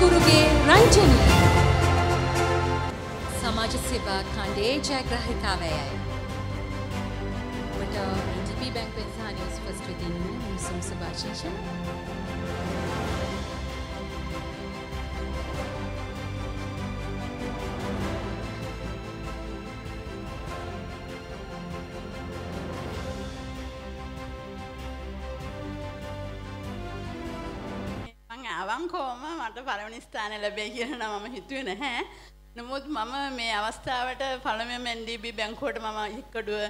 රංජනී සමාජ සේවා කණ්ඩේ ජයග්‍රාහිකාවයයි. ඔබට ඉජිපි බැංකුවෙන් සහ නිවස් ෆස්ට් වෙතින් උණුසුම් සුභාශිංසන. අවංකෝම මට පළවෙනි ස්ථානය ලැබේ කියන නම් මම හිතුවේ නැහැ. නමුත් මම මේ අවස්ථාවට පළමුවෙන්ම NDB බැංකුවට මම එක්කඩුව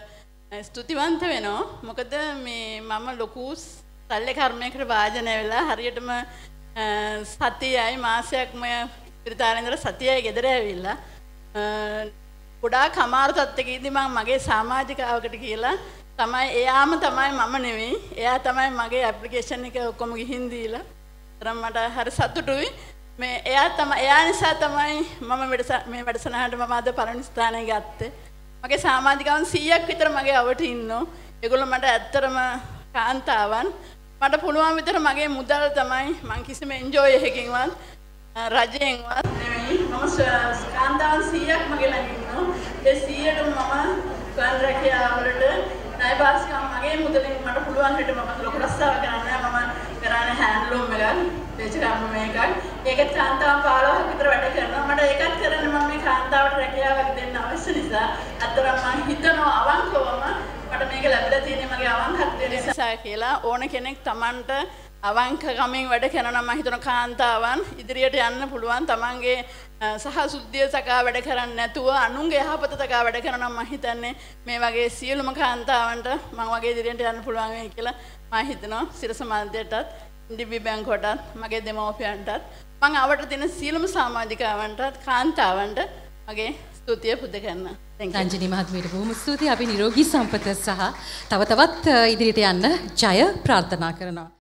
ස්තුතිවන්ත වෙනවා. මොකද මේ මම ලොකු සල්ලි කර්මයකට වාජනය වෙලා හරියටම අ, සතියයි මාසයක්ම පිරිතාලේ සතියයි ගෙදර ඇවිල්ලා අ, ගොඩාක් අමාරු තත්ත්වයකදී මම මගේ සමාජිකාවකට කියලා තමයි එයාම තමයි මම නෙවෙයි. එයා තමයි මගේ ඇප්ලිකේෂන් එක ඔක්කොම ගිහින් දීලා තරම් මට හරි සතුටුයි. මේ එයා තමයි එයා නිසා තමයි මම වැඩස මේ වැඩසටහනට මම අද පළවෙනි ස්ථානය ගත්තේ. මගේ සමාජිකවන් 100ක් විතර මගේ අවට ඉන්නවා. ඒගොල්ලෝ මට ඇත්තරම කාන්තාවන්. මට පුළුවන් විතර මගේ මුදල් තමයි මං කිසිම එන්ජොයි එකකින්වත් අ, රජයෙන්වත් නෙමෙයි. මම ස- කාන්තාවන් 100ක් මගේ ළඟ ඉන්නවා. ඒ 100ටම මම ගන් රැකියාවලට ණය පාස්කම් මගේ මුදලින් මට පුළුවන් හිට මම ලොකු රස්සාවක් කරන්නේ නැහැ. මම කරන්නේ හෑන්ඩ්ලූම් එකක්, දේශකර්ම මේකක්. ඒකත් කාන්තාවන් 15ක් විතර වැඩ කරනවා. මට ඒකත් කරන්න මම මේ කාන්තාවට රැකියාවක් දෙන්න අවශ්‍ය නිසා. අත්‍තරම් මම හිතනවා අවංකවම මට මේක ලැබිලා තියෙන්නේ මගේ අවංකත්වය නිසා. කියලා ඕන කෙනෙක් Tamanට අවංකකමින් වැඩ කරනවා මම හිතන කාන්තාවන් ඉදිරියට යන්න පුළුවන්. තමන්ගේ අ, සහ සුද්ධිය සකා වැඩ කරන්නේ නැතුව අනුන්ගේ යහපත සකා වැඩ කරනවා මම හිතන්නේ මේ වගේ සියලුම කාන්තාවන්ට මම වගේ ඉදිරියට යන්න පුළුවන් වෙයි කියලා මම හිතනවා. සිරස මන්දිරයටත් ඉන්දිබි බැංකුවටත් මගේ දෙමව්පියන්ටත් මම අවට දෙන සියලුම සමාජිකාවන්ටත් කාන්තාවන්ට මගේ ස්තුතිය පුද කරනවා Thank you. රංජනී මහත්මියට බොහොම ස්තුතියි අපි නිරෝගී සම්පත සහ තව තවත් අ, ඉදිරියට යන්න ජය ප්‍රාර්ථනා කරනවා.